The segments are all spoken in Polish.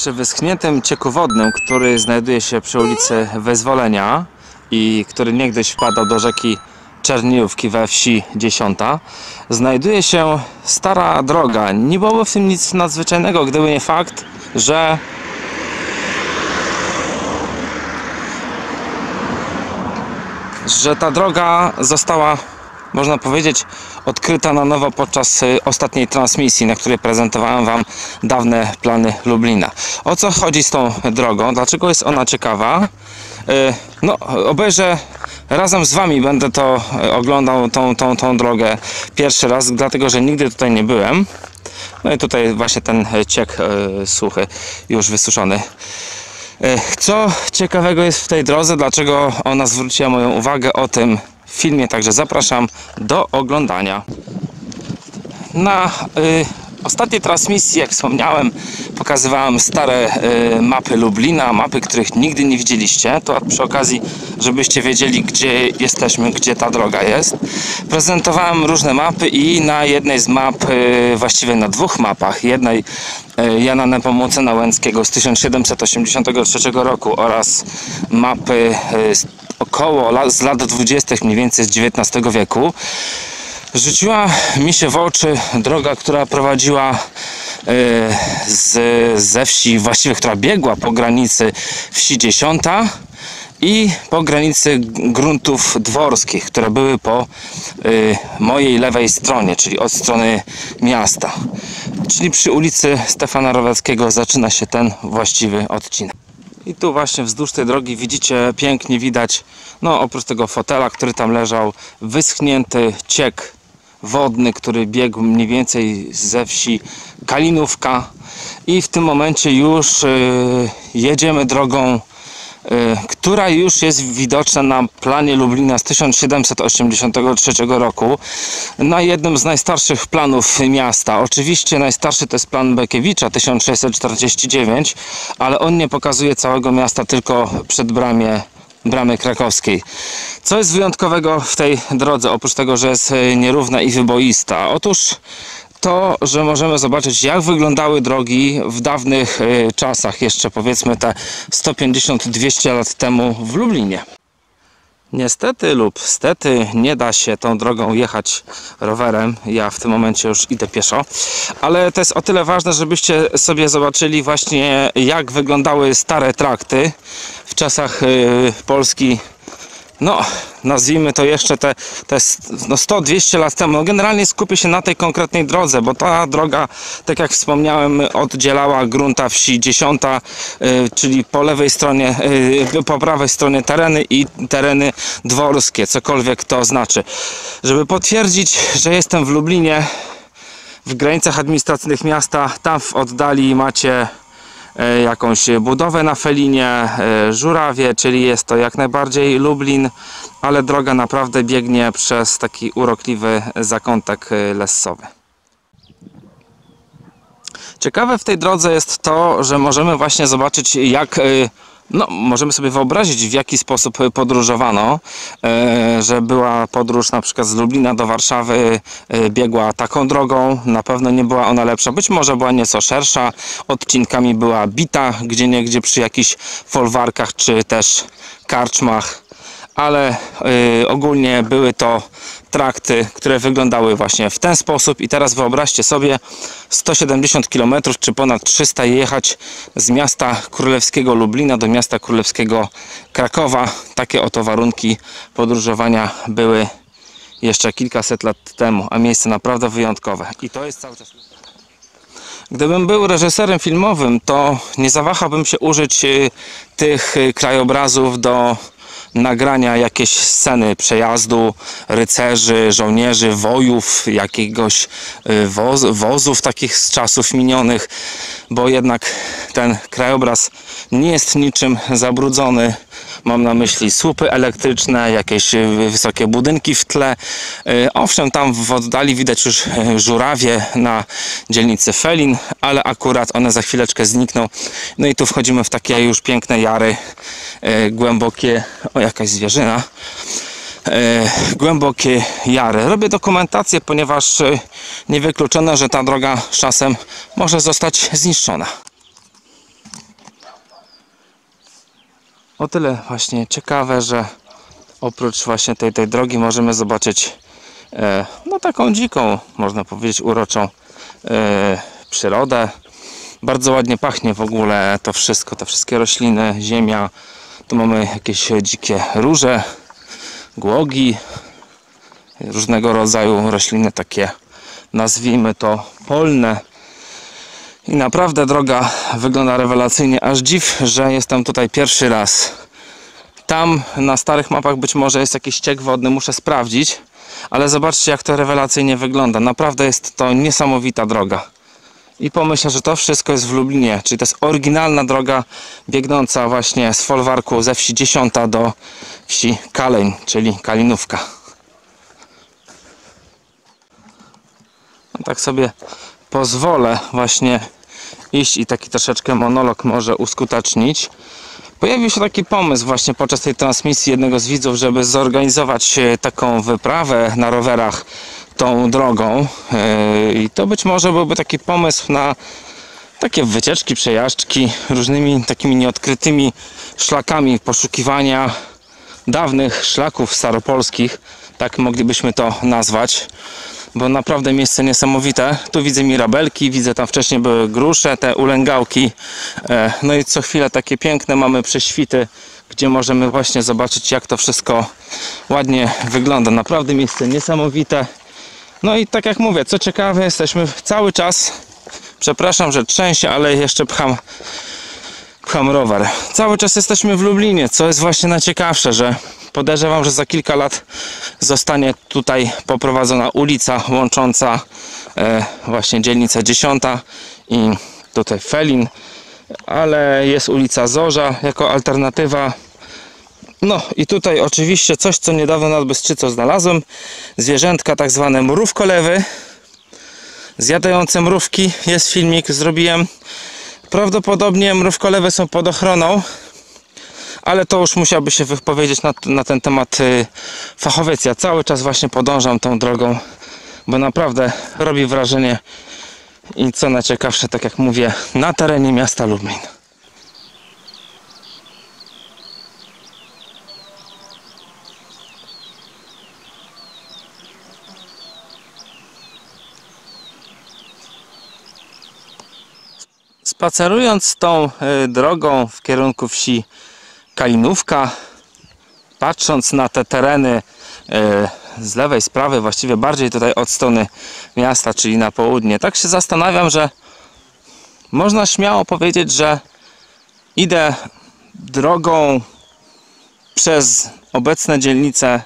Przy wyschniętym cieku wodnym, który znajduje się przy ulicy Wyzwolenia i który niegdyś wpadał do rzeki Czerniówki we wsi Dziesiąta, znajduje się stara droga. Nie byłoby w tym nic nadzwyczajnego, gdyby nie fakt, że że ta droga została, można powiedzieć, odkryta na nowo podczas y, ostatniej transmisji, na której prezentowałem Wam dawne plany Lublina. O co chodzi z tą drogą? Dlaczego jest ona ciekawa? Y, No, obejrzę razem z Wami, będę to y, oglądał, tą, tą, tą drogę pierwszy raz, dlatego że nigdy tutaj nie byłem. No i tutaj właśnie ten ciek suchy, już wysuszony. Co ciekawego jest w tej drodze, dlaczego ona zwróciła moją uwagę o tym filmie, także zapraszam do oglądania. Na y, ostatniej transmisji, jak wspomniałem, pokazywałem stare y, mapy Lublina, mapy, których nigdy nie widzieliście. To przy okazji, żebyście wiedzieli, gdzie jesteśmy, gdzie ta droga jest. Prezentowałem różne mapy i na jednej z map, y, właściwie na dwóch mapach, jednej y, Jana Nepomucena Łęckiego z 1783 roku oraz mapy y, około z lat 20. mniej więcej z XIX wieku rzuciła mi się w oczy droga, która prowadziła e, z, ze wsi, właściwie która biegła po granicy wsi Dziesiąta i po granicy gruntów dworskich, które były po e, mojej lewej stronie, czyli od strony miasta. Czyli przy ulicy Stefana Roweckiego zaczyna się ten właściwy odcinek. I tu właśnie wzdłuż tej drogi widzicie, pięknie widać, no oprócz tego fotela, który tam leżał, wyschnięty ciek wodny, który biegł mniej więcej ze wsi Kalinówka. I w tym momencie już y, jedziemy drogą, która już jest widoczna na planie Lublina z 1783 roku, na jednym z najstarszych planów miasta. Oczywiście najstarszy to jest plan Bekiewicza 1649, ale on nie pokazuje całego miasta, tylko przed bramie bramy krakowskiej. Co jest wyjątkowego w tej drodze, oprócz tego, że jest e, nierówna i wyboista? Otóż to, że możemy zobaczyć, jak wyglądały drogi w dawnych e, czasach, jeszcze powiedzmy te 150-200 lat temu w Lublinie. Niestety lub stety nie da się tą drogą jechać rowerem. Ja w tym momencie już idę pieszo, ale to jest o tyle ważne, żebyście sobie zobaczyli właśnie jak wyglądały stare trakty w czasach yy, Polski. No, nazwijmy to jeszcze te, te no 100-200 lat temu. No generalnie skupię się na tej konkretnej drodze, bo ta droga, tak jak wspomniałem, oddzielała grunta wsi Dziesiąta, y, czyli po lewej stronie, y, po prawej stronie tereny i tereny dworskie, cokolwiek to znaczy. Żeby potwierdzić, że jestem w Lublinie, w granicach administracyjnych miasta, tam w oddali macie jakąś budowę na Felinie, e, Żurawie, czyli jest to jak najbardziej Lublin, ale droga naprawdę biegnie przez taki urokliwy zakątek e, lesowy. Ciekawe w tej drodze jest to, że możemy właśnie zobaczyć jak no, możemy sobie wyobrazić w jaki sposób podróżowano, e, że była podróż na przykład z Lublina do Warszawy e, biegła taką drogą, na pewno nie była ona lepsza, być może była nieco szersza, odcinkami była bita gdzie niegdzie przy jakichś folwarkach czy też karczmach ale y, ogólnie były to trakty, które wyglądały właśnie w ten sposób i teraz wyobraźcie sobie 170 km czy ponad 300 jechać z miasta królewskiego Lublina do miasta królewskiego Krakowa. Takie oto warunki podróżowania były jeszcze kilkaset lat temu, a miejsce naprawdę wyjątkowe i to jest cały czas Gdybym był reżyserem filmowym, to nie zawahałbym się użyć y, tych y, krajobrazów do nagrania jakiejś sceny przejazdu rycerzy, żołnierzy, wojów, jakiegoś y, woz, wozów takich z czasów minionych, bo jednak ten krajobraz nie jest niczym zabrudzony. Mam na myśli słupy elektryczne, jakieś y, wysokie budynki w tle. Y, Owszem, tam w oddali widać już y, żurawie na dzielnicy Felin, ale akurat one za chwileczkę znikną. No i tu wchodzimy w takie już piękne jary, głębokie, o jakaś zwierzyna, e, głębokie jary. Robię dokumentację, ponieważ e, niewykluczone, że ta droga z czasem może zostać zniszczona. O tyle właśnie ciekawe, że oprócz właśnie tej, tej drogi możemy zobaczyć e, no taką dziką, można powiedzieć uroczą e, przyrodę. Bardzo ładnie pachnie w ogóle to wszystko, te wszystkie rośliny, ziemia. Tu mamy jakieś dzikie róże, głogi, różnego rodzaju rośliny takie nazwijmy to polne. I naprawdę droga wygląda rewelacyjnie, aż dziw, że jestem tutaj pierwszy raz. Tam na starych mapach być może jest jakiś ciek wodny, muszę sprawdzić, ale zobaczcie jak to rewelacyjnie wygląda. Naprawdę jest to niesamowita droga. I pomyślę, że to wszystko jest w Lublinie, czyli to jest oryginalna droga biegnąca właśnie z folwarku ze wsi 10 do wsi Kaleń, czyli Kalinówka. No tak sobie pozwolę właśnie iść i taki troszeczkę monolog może uskutecznić. Pojawił się taki pomysł właśnie podczas tej transmisji jednego z widzów, żeby zorganizować e, taką wyprawę na rowerach tą drogą. E, I to być może byłby taki pomysł na takie wycieczki, przejażdżki różnymi takimi nieodkrytymi szlakami poszukiwania dawnych szlaków staropolskich, tak moglibyśmy to nazwać bo naprawdę miejsce niesamowite. Tu widzę mirabelki, widzę tam wcześniej były grusze, te ulęgałki. E, no i co chwilę takie piękne mamy prześwity, gdzie możemy właśnie zobaczyć jak to wszystko ładnie wygląda. Naprawdę miejsce niesamowite. No i tak jak mówię, co ciekawe, jesteśmy cały czas, przepraszam, że trzęsie, ale jeszcze pcham pcham rower. Cały czas jesteśmy w Lublinie, co jest właśnie najciekawsze, że podejrzewam, że za kilka lat zostanie tutaj poprowadzona ulica łącząca e, właśnie dzielnicę 10 i tutaj Felin, ale jest ulica Zorza jako alternatywa. No i tutaj oczywiście coś, co niedawno nad Bystrzycą znalazłem. Zwierzętka tak zwane mrówkolewy. Zjadające mrówki. Jest filmik, zrobiłem. Prawdopodobnie mrówkolewy są pod ochroną ale to już musiałby się wypowiedzieć na, na ten temat y, fachowiec. Ja cały czas właśnie podążam tą drogą, bo naprawdę robi wrażenie i co najciekawsze, tak jak mówię, na terenie miasta Lublin. Spacerując tą y, drogą w kierunku wsi Kalinówka. Patrząc na te tereny e, z lewej, z prawej, właściwie bardziej tutaj od strony miasta, czyli na południe, tak się zastanawiam, że można śmiało powiedzieć, że idę drogą przez obecne dzielnice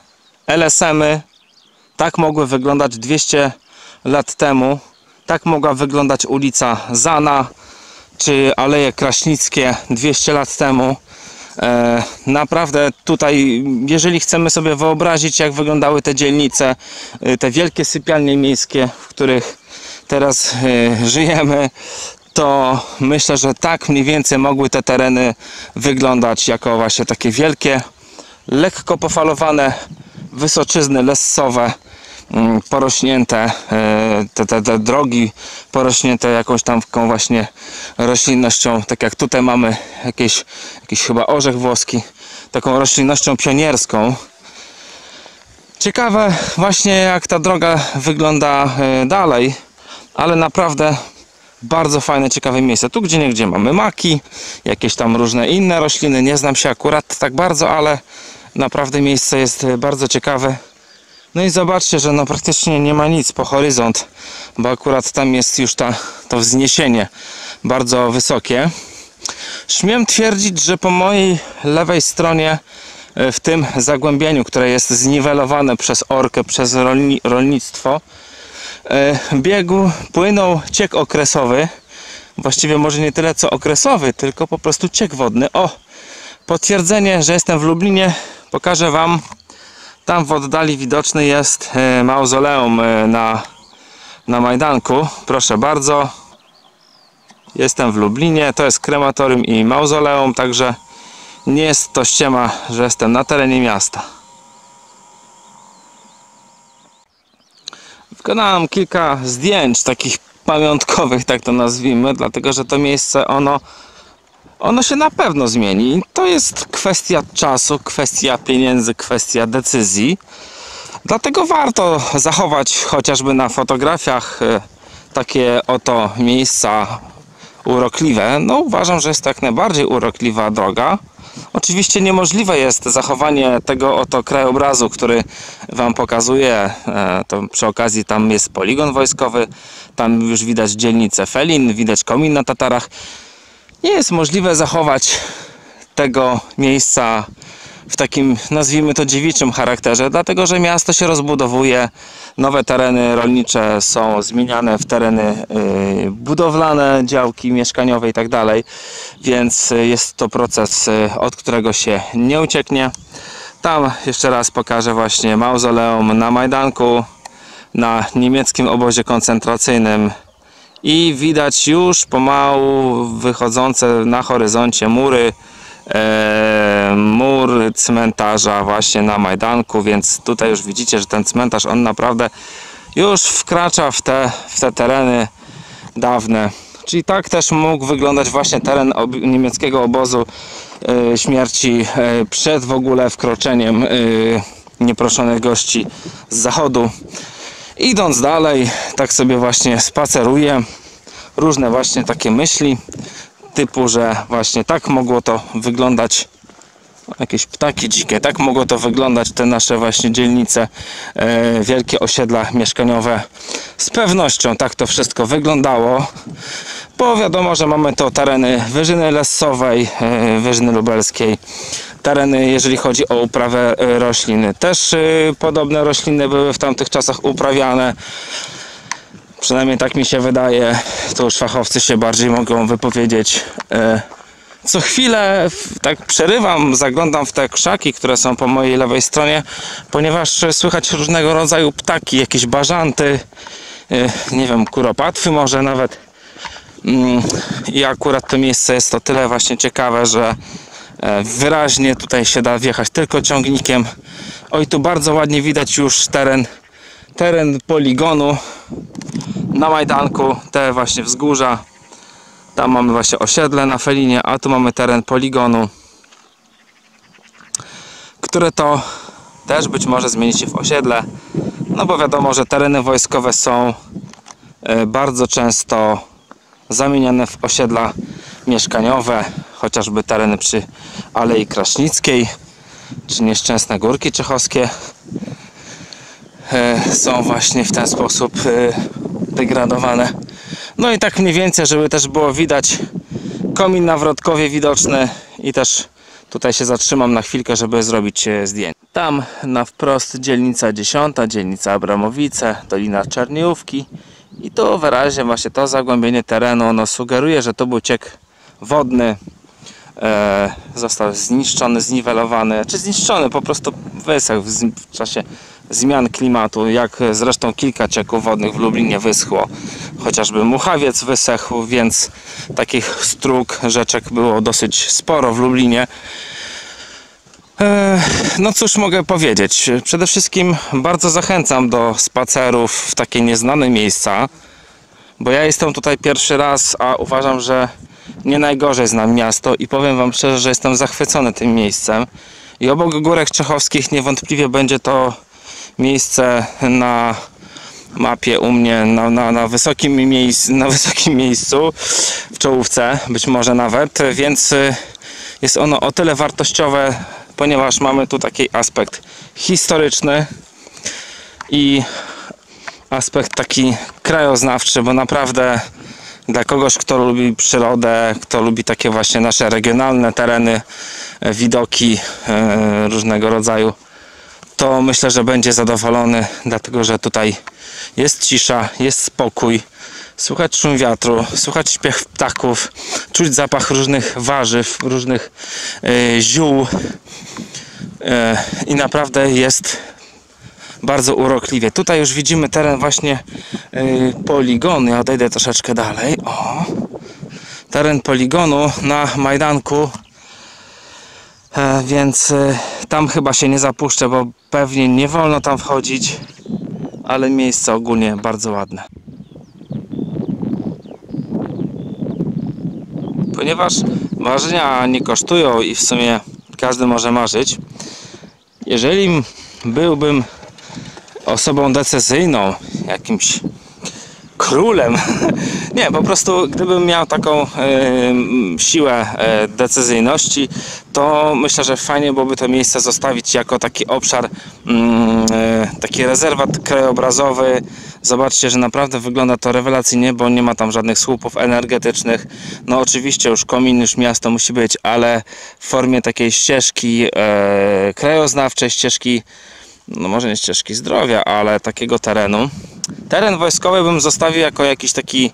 LSM-y. Tak mogły wyglądać 200 lat temu. Tak mogła wyglądać ulica Zana czy Aleje Kraśnickie 200 lat temu. E, naprawdę tutaj, jeżeli chcemy sobie wyobrazić, jak wyglądały te dzielnice, e, te wielkie sypialnie miejskie, w których teraz e, żyjemy, to myślę, że tak mniej więcej mogły te tereny wyglądać jako właśnie takie wielkie, lekko pofalowane wysoczyzny lesowe porośnięte, e, te, te, te drogi porośnięte jakąś tam właśnie roślinnością, tak jak tutaj mamy jakiś chyba orzech włoski, taką roślinnością pionierską. Ciekawe właśnie jak ta droga wygląda e, dalej, ale naprawdę bardzo fajne, ciekawe miejsce. Tu gdzie niegdzie mamy maki, jakieś tam różne inne rośliny. Nie znam się akurat tak bardzo, ale naprawdę miejsce jest bardzo ciekawe. No i zobaczcie, że no praktycznie nie ma nic po horyzont, bo akurat tam jest już ta, to wzniesienie bardzo wysokie. Śmiem twierdzić, że po mojej lewej stronie e, w tym zagłębieniu, które jest zniwelowane przez orkę, przez rolni, rolnictwo, e, biegu płynął ciek okresowy. Właściwie może nie tyle co okresowy, tylko po prostu ciek wodny. O, potwierdzenie, że jestem w Lublinie, pokażę Wam tam w oddali widoczny jest e, mauzoleum e, na, na Majdanku. Proszę bardzo. Jestem w Lublinie. To jest krematorium i mauzoleum, także nie jest to ściema, że jestem na terenie miasta. Wykonałem kilka zdjęć takich pamiątkowych, tak to nazwijmy, dlatego że to miejsce ono ono się na pewno zmieni. To jest kwestia czasu, kwestia pieniędzy, kwestia decyzji. Dlatego warto zachować chociażby na fotografiach e, takie oto miejsca urokliwe. No uważam, że jest to jak najbardziej urokliwa droga. Oczywiście niemożliwe jest zachowanie tego oto krajobrazu, który Wam pokazuję. E, To przy okazji tam jest poligon wojskowy, tam już widać dzielnicę Felin, widać komin na Tatarach. Nie jest możliwe zachować tego miejsca w takim, nazwijmy to dziewiczym charakterze, dlatego że miasto się rozbudowuje, nowe tereny rolnicze są zmieniane w tereny y, budowlane, działki mieszkaniowe i tak więc jest to proces, y, od którego się nie ucieknie. Tam jeszcze raz pokażę właśnie mauzoleum na Majdanku, na niemieckim obozie koncentracyjnym i widać już pomału wychodzące na horyzoncie mury e, mur cmentarza właśnie na Majdanku, więc tutaj już widzicie, że ten cmentarz on naprawdę już wkracza w te, w te tereny dawne. Czyli tak też mógł wyglądać właśnie teren ob niemieckiego obozu e, śmierci e, przed w ogóle wkroczeniem e, nieproszonych gości z zachodu. Idąc dalej, tak sobie właśnie spaceruję. Różne właśnie takie myśli, typu, że właśnie tak mogło to wyglądać. Jakieś ptaki dzikie, tak mogło to wyglądać te nasze właśnie dzielnice, e, wielkie osiedla mieszkaniowe. Z pewnością tak to wszystko wyglądało, bo wiadomo, że mamy to tereny Wyżyny Lesowej, e, Wyżyny Lubelskiej, tereny, jeżeli chodzi o uprawę e, roślin. Też e, podobne rośliny były w tamtych czasach uprawiane. Przynajmniej tak mi się wydaje. To już fachowcy się bardziej mogą wypowiedzieć. E, Co chwilę tak przerywam, zaglądam w te krzaki, które są po mojej lewej stronie, ponieważ słychać różnego rodzaju ptaki, jakieś bażanty, nie wiem, kuropatwy może nawet. Mm, I akurat to miejsce jest to tyle właśnie ciekawe, że wyraźnie tutaj się da wjechać tylko ciągnikiem. Oj, tu bardzo ładnie widać już teren, teren poligonu na Majdanku, te właśnie wzgórza. Tam mamy właśnie osiedle na Felinie, a tu mamy teren poligonu, które to też być może zmieni się w osiedle. No bo wiadomo, że tereny wojskowe są e, bardzo często zamieniane w osiedla mieszkaniowe, chociażby tereny przy Alei Kraśnickiej, czy nieszczęsne Górki Czechowskie e, są właśnie w ten sposób degradowane. No i tak mniej więcej, żeby też było widać komin na Wrotkowie widoczny i też tutaj się zatrzymam na chwilkę, żeby zrobić e, zdjęcie. Tam na wprost dzielnica 10, dzielnica Abramowice, Dolina Czerniówki i tu wyraźnie właśnie to zagłębienie terenu ono sugeruje, że to był ciek wodny został zniszczony, zniwelowany, czy zniszczony, po prostu wysechł w, czasie zmian klimatu, jak zresztą kilka cieków wodnych w Lublinie wyschło. Chociażby Muchawiec wysechł, więc takich stróg, rzeczek było dosyć sporo w Lublinie. E, No cóż mogę powiedzieć? Przede wszystkim bardzo zachęcam do spacerów w takie nieznane miejsca, bo ja jestem tutaj pierwszy raz, a uważam, że nie najgorzej znam miasto i powiem Wam szczerze, że jestem zachwycony tym miejscem. I obok Górek Czechowskich niewątpliwie będzie to miejsce na mapie u mnie na, na, na, wysokim miejscu, na wysokim miejscu w czołówce, być może nawet, więc y, jest ono o tyle wartościowe, ponieważ mamy tu taki aspekt historyczny i aspekt taki krajoznawczy, bo naprawdę dla kogoś, kto lubi przyrodę, kto lubi takie właśnie nasze regionalne tereny, e, widoki e, różnego rodzaju, to myślę, że będzie zadowolony, dlatego że tutaj jest cisza, jest spokój, słychać szum wiatru, słychać śpiew ptaków, czuć zapach różnych warzyw, różnych e, ziół. I naprawdę jest bardzo urokliwie. Tutaj już widzimy teren właśnie y, poligonu. Ja odejdę troszeczkę dalej. O. Teren poligonu na Majdanku. E, więc y, tam chyba się nie zapuszczę, bo pewnie nie wolno tam wchodzić. Ale miejsce ogólnie bardzo ładne. Ponieważ marzenia nie kosztują i w sumie każdy może marzyć. Jeżeli byłbym osobą decyzyjną, jakimś królem. Nie, po prostu gdybym miał taką e, siłę e, decyzyjności, to myślę, że fajnie byłoby to miejsce zostawić jako taki obszar, mm, e, taki rezerwat krajobrazowy. Zobaczcie, że naprawdę wygląda to rewelacyjnie, bo nie ma tam żadnych słupów energetycznych. No oczywiście już komin, już miasto musi być, ale w formie takiej ścieżki e, krajoznawczej, ścieżki no może nie ścieżki zdrowia, ale takiego terenu. Teren wojskowy bym zostawił jako jakiś taki yy,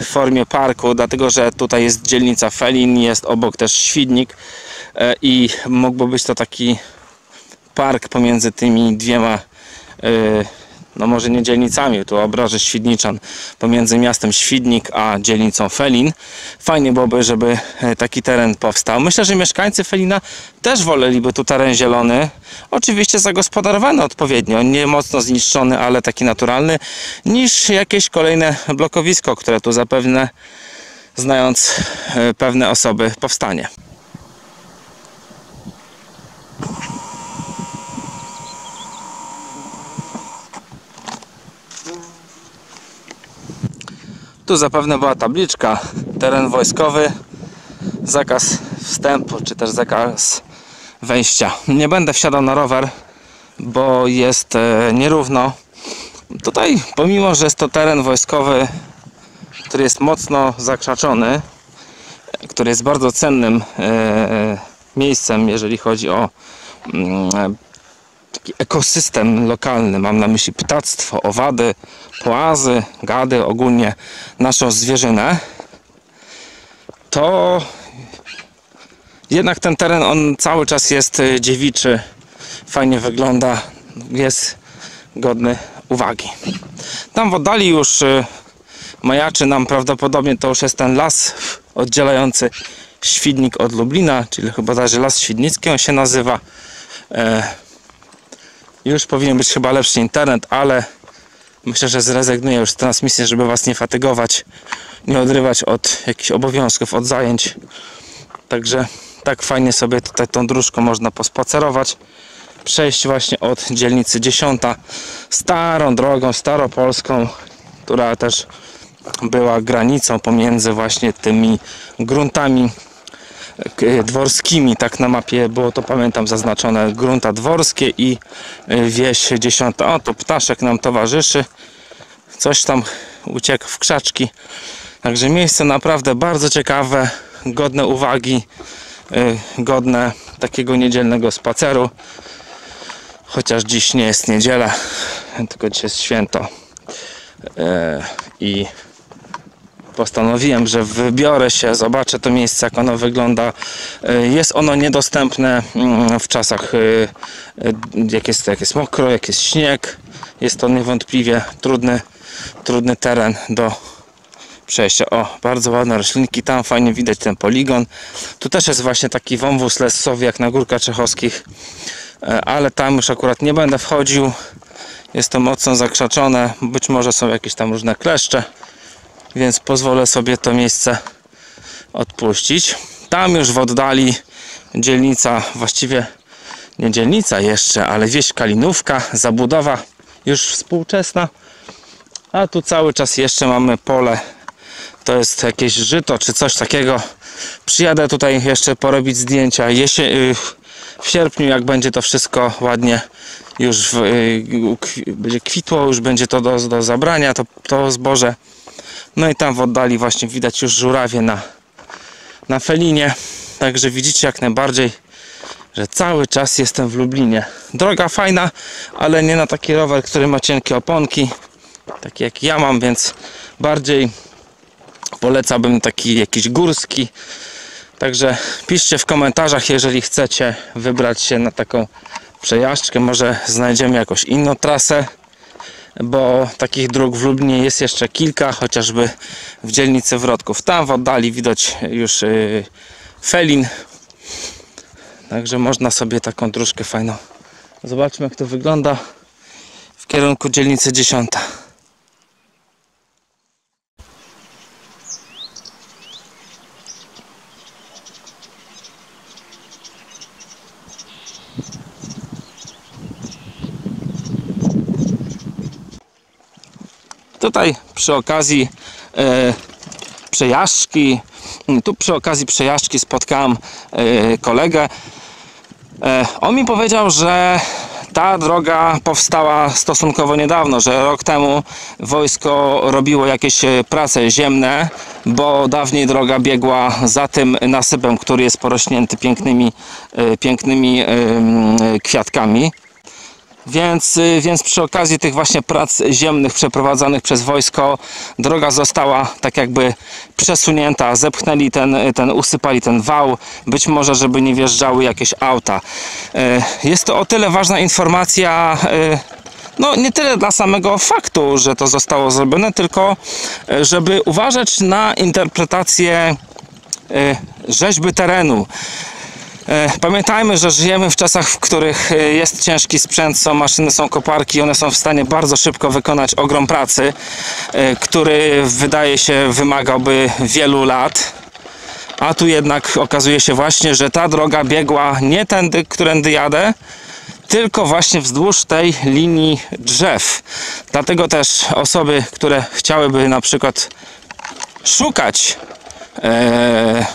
w formie parku, dlatego że tutaj jest dzielnica Felin, jest obok też Świdnik yy, i mógłby być to taki park pomiędzy tymi dwiema yy, no może nie dzielnicami, tu obrażę Świdniczan, pomiędzy miastem Świdnik a dzielnicą Felin. Fajnie byłoby, żeby e, taki teren powstał. Myślę, że mieszkańcy Felina też woleliby tu teren zielony. Oczywiście zagospodarowany odpowiednio, nie mocno zniszczony, ale taki naturalny, niż jakieś kolejne blokowisko, które tu zapewne, znając e, pewne osoby, powstanie. Tu zapewne była tabliczka teren wojskowy, zakaz wstępu, czy też zakaz wejścia. Nie będę wsiadał na rower, bo jest e, nierówno. Tutaj, pomimo że jest to teren wojskowy, który jest mocno zakrzaczony, który jest bardzo cennym e, miejscem, jeżeli chodzi o mm, taki ekosystem lokalny. Mam na myśli ptactwo, owady, płazy, gady, ogólnie naszą zwierzynę. To jednak ten teren on cały czas jest y, dziewiczy, fajnie wygląda, jest godny uwagi. Tam w oddali już y, majaczy nam prawdopodobnie to już jest ten las oddzielający Świdnik od Lublina, czyli chyba także Las Świdnicki on się nazywa. E, już powinien być chyba lepszy internet, ale myślę, że zrezygnuję już z transmisji, żeby Was nie fatygować, nie odrywać od jakichś obowiązków, od zajęć. Także tak fajnie sobie tutaj tą dróżką można pospacerować. Przejść właśnie od dzielnicy 10 starą drogą, staropolską, która też była granicą pomiędzy właśnie tymi gruntami dworskimi, tak na mapie było to pamiętam zaznaczone grunta dworskie i y, wieś dziesiąta. O, to ptaszek nam towarzyszy. Coś tam uciekł w krzaczki. Także miejsce naprawdę bardzo ciekawe, godne uwagi, y, godne takiego niedzielnego spaceru. Chociaż dziś nie jest niedziela, tylko dzisiaj jest święto. I postanowiłem, że wybiorę się, zobaczę to miejsce, jak ono wygląda. Y, jest ono niedostępne mm, w czasach, y, y, jak jest, jak jest mokro, jak jest śnieg. Jest to niewątpliwie trudny, trudny teren do przejścia. O, bardzo ładne roślinki, tam fajnie widać ten poligon. Tu też jest właśnie taki wąwóz lesowy, jak na Górkach Czechowskich, ale tam już akurat nie będę wchodził. Jest to mocno zakrzaczone, być może są jakieś tam różne kleszcze więc pozwolę sobie to miejsce odpuścić. Tam już w oddali dzielnica, właściwie nie dzielnica jeszcze, ale wieś Kalinówka, zabudowa już współczesna. A tu cały czas jeszcze mamy pole. To jest jakieś żyto czy coś takiego. Przyjadę tutaj jeszcze porobić zdjęcia. Jesie, y, w sierpniu, jak będzie to wszystko ładnie już w, y, będzie kwitło, już będzie to do, do zabrania, to, to zboże. No i tam w oddali właśnie widać już żurawie na, na Felinie. Także widzicie jak najbardziej, że cały czas jestem w Lublinie. Droga fajna, ale nie na taki rower, który ma cienkie oponki. Takie jak ja mam, więc bardziej polecałbym taki jakiś górski. Także piszcie w komentarzach, jeżeli chcecie wybrać się na taką przejażdżkę. Może znajdziemy jakąś inną trasę bo takich dróg w Lublinie jest jeszcze kilka, chociażby w dzielnicy Wrodków. Tam w oddali widać już y, Felin. Także można sobie taką dróżkę fajną. Zobaczmy jak to wygląda w kierunku dzielnicy 10. Tutaj przy okazji e, przejażdżki, tu przy okazji przejażdżki spotkałem e, kolegę. E, on mi powiedział, że ta droga powstała stosunkowo niedawno, że rok temu wojsko robiło jakieś e, prace ziemne, bo dawniej droga biegła za tym nasypem, który jest porośnięty pięknymi, e, pięknymi em, kwiatkami. Więc, y, więc przy okazji tych właśnie prac ziemnych przeprowadzanych przez wojsko droga została tak jakby przesunięta, zepchnęli ten, ten usypali ten wał, być może żeby nie wjeżdżały jakieś auta. Y, Jest to o tyle ważna informacja, y, no nie tyle dla samego faktu, że to zostało zrobione, tylko y, żeby uważać na interpretację y, rzeźby terenu. E, Pamiętajmy, że żyjemy w czasach, w których e, jest ciężki sprzęt, są maszyny, są koparki, one są w stanie bardzo szybko wykonać ogrom pracy, e, który wydaje się wymagałby wielu lat. A tu jednak okazuje się właśnie, że ta droga biegła nie tędy, którędy jadę, tylko właśnie wzdłuż tej linii drzew. Dlatego też osoby, które chciałyby na przykład szukać e,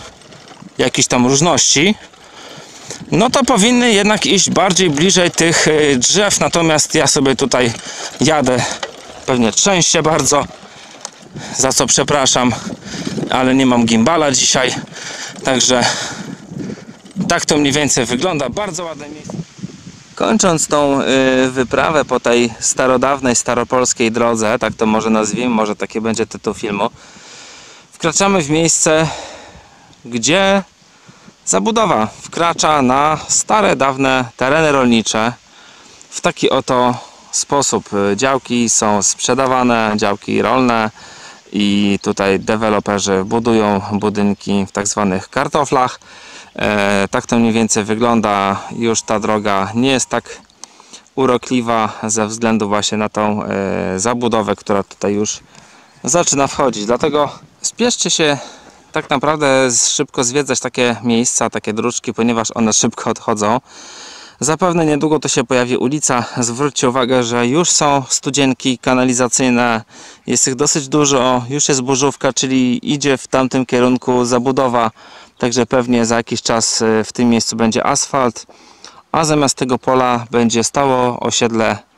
jakichś tam różności, no to powinny jednak iść bardziej bliżej tych y, drzew, natomiast ja sobie tutaj jadę pewnie trzęsie bardzo, za co przepraszam, ale nie mam gimbala dzisiaj, także tak to mniej więcej wygląda, bardzo ładne miejsce. Kończąc tą y, wyprawę po tej starodawnej, staropolskiej drodze, tak to może nazwijmy, może taki będzie tytuł filmu, wkraczamy w miejsce, gdzie Zabudowa wkracza na stare, dawne tereny rolnicze w taki oto sposób. Działki są sprzedawane, działki rolne i tutaj deweloperzy budują budynki w tak zwanych kartoflach. E, tak to mniej więcej wygląda. Już ta droga nie jest tak urokliwa ze względu właśnie na tą e, zabudowę, która tutaj już zaczyna wchodzić. Dlatego spieszcie się tak naprawdę szybko zwiedzać takie miejsca, takie dróżki, ponieważ one szybko odchodzą. Zapewne niedługo to się pojawi ulica. Zwróćcie uwagę, że już są studzienki kanalizacyjne, jest ich dosyć dużo, już jest burzówka, czyli idzie w tamtym kierunku zabudowa, także pewnie za jakiś czas y, w tym miejscu będzie asfalt, a zamiast tego pola będzie stało osiedle